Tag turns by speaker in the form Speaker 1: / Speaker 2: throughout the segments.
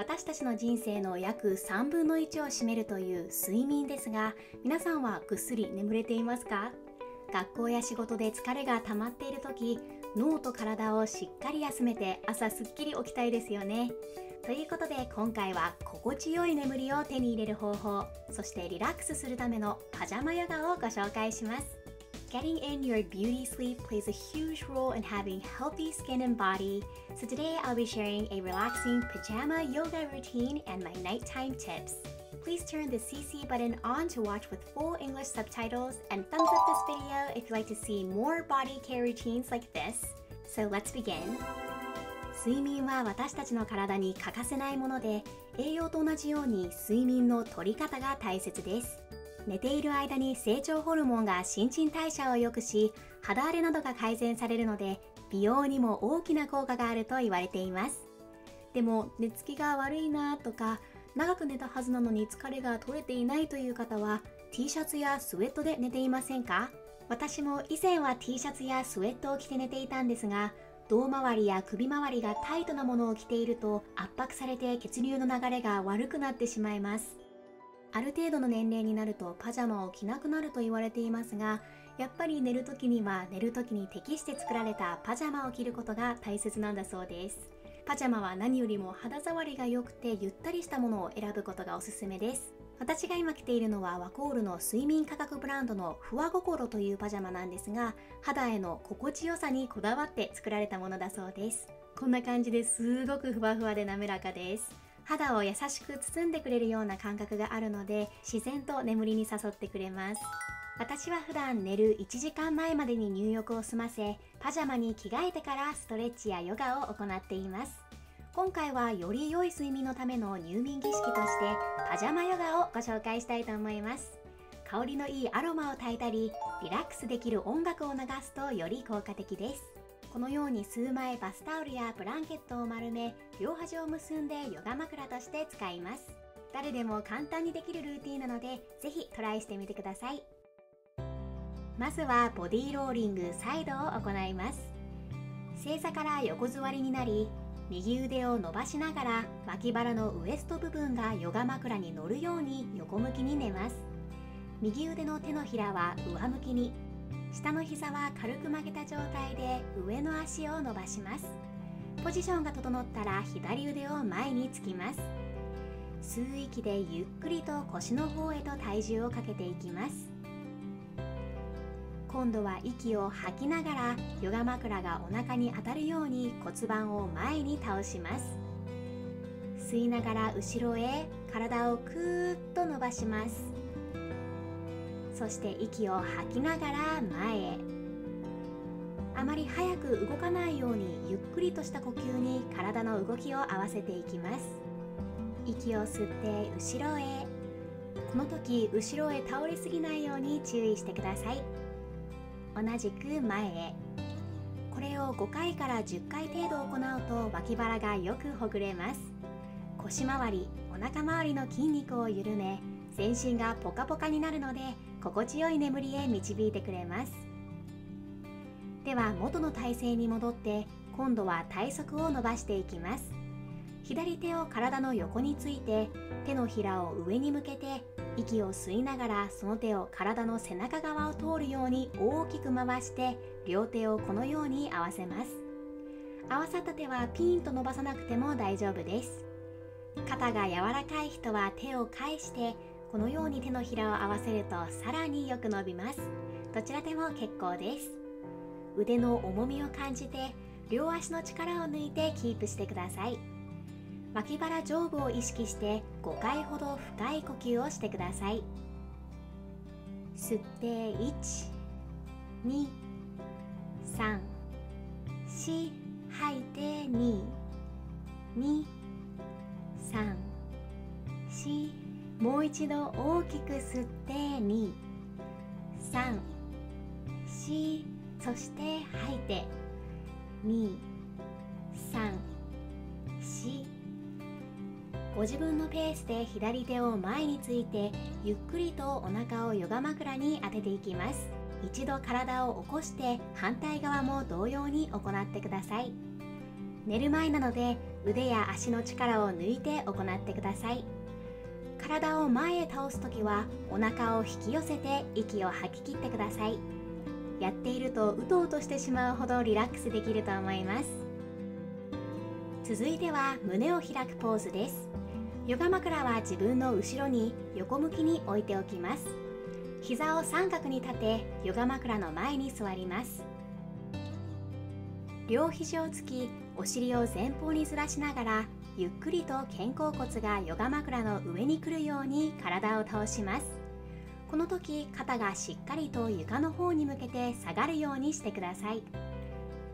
Speaker 1: 私たちの人生の約3分の1を占めるという睡眠ですが皆さんはぐっすり眠れていますか？学校や仕事で疲れが溜まっている時脳と体をしっかり休めて朝すっきり起きたいですよね。ということで今回は心地よい眠りを手に入れる方法そしてリラックスするためのパジャマヨガをご紹介します。Getting in your beauty sleep plays a huge role in having healthy skin and body. So today I'll be sharing a relaxing pajama yoga routine and my nighttime tips. Please turn the CC button on to watch with full English subtitles and thumbs up this video if you'd like to see more body care routines like this. So let's begin. 睡眠は私たちの体に欠かせないもので栄養と同じように睡眠の取り方が大切です 寝ている間に成長ホルモンが新陳代謝を良くし肌荒れなどが改善されるので美容にも大きな効果があると言われています。でも寝つきが悪いなとか長く寝たはずなのに疲れが取れていないという方は T シャツやスウェットで寝ていませんか？私も以前は T シャツやスウェットを着て寝ていたんですが胴回りや首回りがタイトなものを着ていると圧迫されて血流の流れが悪くなってしまいます。ある程度の年齢になるとパジャマを着なくなると言われていますがやっぱり寝る時には寝る時に適して作られたパジャマを着ることが大切なんだそうです。パジャマは何よりも肌触りが良くてゆったりしたものを選ぶことがおすすめです。私が今着ているのはワコールの睡眠価格ブランドのふわ心というパジャマなんですが肌への心地よさにこだわって作られたものだそうです。こんな感じですごくふわふわで滑らかです。肌を優しく包んでくれるような感覚があるので自然と眠りに誘ってくれます。私は普段寝る1時間前までに入浴を済ませパジャマに着替えてからストレッチやヨガを行っています。今回はより良い睡眠のための入眠儀式としてパジャマヨガをご紹介したいと思います。香りのいいアロマを焚いたりリラックスできる音楽を流すとより効果的です。このように数枚バスタオルやブランケットを丸め両端を結んでヨガ枕として使います。誰でも簡単にできるルーティンなのでぜひトライしてみてください。まずはボディーローリングサイドを行います。正座から横座りになり右腕を伸ばしながら脇腹のウエスト部分がヨガ枕に乗るように横向きに寝ます。右腕の手のひらは上向きに下の膝は軽く曲げた状態で上の足を伸ばします。ポジションが整ったら左腕を前につきます。吸う息でゆっくりと腰の方へと体重をかけていきます。今度は息を吐きながらヨガ枕がお腹に当たるように骨盤を前に倒します。吸いながら後ろへ体をくーっと伸ばします。そして息を吐きながら前へ。あまり早く動かないようにゆっくりとした呼吸に体の動きを合わせていきます。息を吸って後ろへ。この時後ろへ倒れすぎないように注意してください。同じく前へ。これを5回から10回程度行うと脇腹がよくほぐれます。腰回りお腹周りの筋肉を緩め全身がポカポカになるので心地よい眠りへ導いてくれます。では元の体勢に戻って今度は体側を伸ばしていきます。左手を体の横について手のひらを上に向けて息を吸いながらその手を体の背中側を通るように大きく回して両手をこのように合わせます。合わさった手はピンと伸ばさなくても大丈夫です。肩が柔らかい人は手を返してこのように手のひらを合わせるとさらによく伸びます。どちらでも結構です。腕の重みを感じて両足の力を抜いてキープしてください。脇腹上部を意識して5回ほど深い呼吸をしてください。吸って1 2 3 4吐いて2 2 3 4もう一度大きく吸って2 3 4そして吐いて2 3 4ご自分のペースで左手を前についてゆっくりとお腹をヨガ枕に当てていきます。一度体を起こして反対側も同様に行ってください。寝る前なので腕や足の力を抜いて行ってください。体を前へ倒す時はお腹を引き寄せて息を吐き切ってください。やっているとうとうとしてしまうほどリラックスできると思います。続いては胸を開くポーズです。ヨガ枕は自分の後ろに横向きに置いておきます。膝を三角に立てヨガ枕の前に座ります。両肘をつきお尻を前方にずらしながらゆっくりと肩甲骨がヨガ枕の上に来るように体を倒します。この時肩がしっかりと床の方に向けて下がるようにしてください。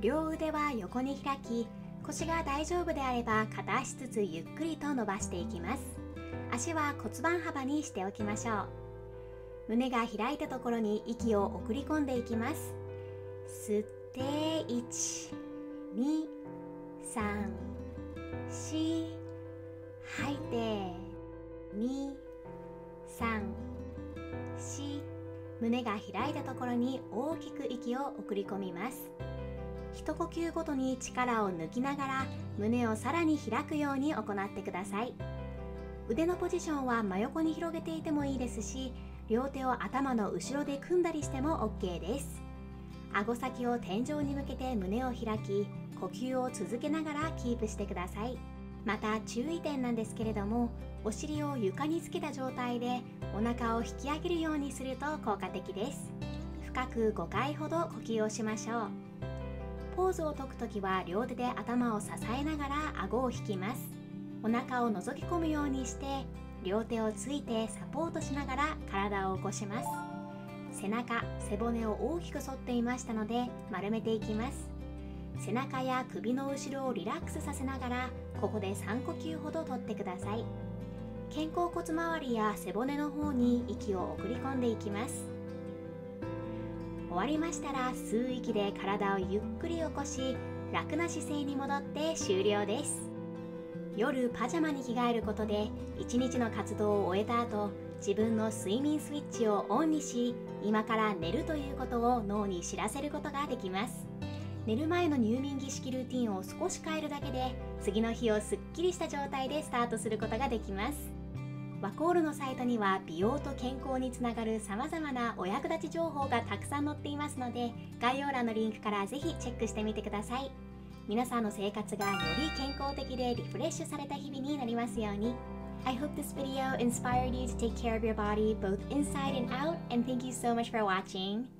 Speaker 1: 両腕は横に開き腰が大丈夫であれば片足ずつゆっくりと伸ばしていきます。足は骨盤幅にしておきましょう。胸が開いたところに息を送り込んでいきます。吸って1が開いたところに大きく息を送り込みます。一呼吸ごとに力を抜きながら胸をさらに開くように行ってください。腕のポジションは真横に広げていてもいいですし両手を頭の後ろで組んだりしても OK です。顎先を天井に向けて胸を開き呼吸を続けながらキープしてください。また注意点なんですけれどもお尻を床につけた状態でお腹を引き上げるようにすると効果的です。深く5回ほど呼吸をしましょう。ポーズを解くときは両手で頭を支えながら顎を引きます。お腹を覗き込むようにして両手をついてサポートしながら体を起こします。背中背骨を大きく反っていましたので丸めていきます。背中や首の後ろをリラックスさせながらここで3呼吸ほどとってください。肩甲骨周りや背骨の方に息を送り込んでいきます。終わりましたら吸う息で体をゆっくり起こし楽な姿勢に戻って終了です。夜パジャマに着替えることで一日の活動を終えた後自分の睡眠スイッチをオンにし今から寝るということを脳に知らせることができます。寝る前の入眠儀式ルーティンを少し変えるだけで次の日をすっきりした状態でスタートすることができます。ワコールのサイトには美容と健康につながるさまざまなお役立ち情報がたくさん載っていますので概要欄のリンクからぜひチェックしてみてください。皆さんの生活がより健康的でリフレッシュされた日々になりますように。I hope this video inspired you to take care of your body both inside and out and thank you so much for watching.